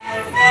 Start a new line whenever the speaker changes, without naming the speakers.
Bye.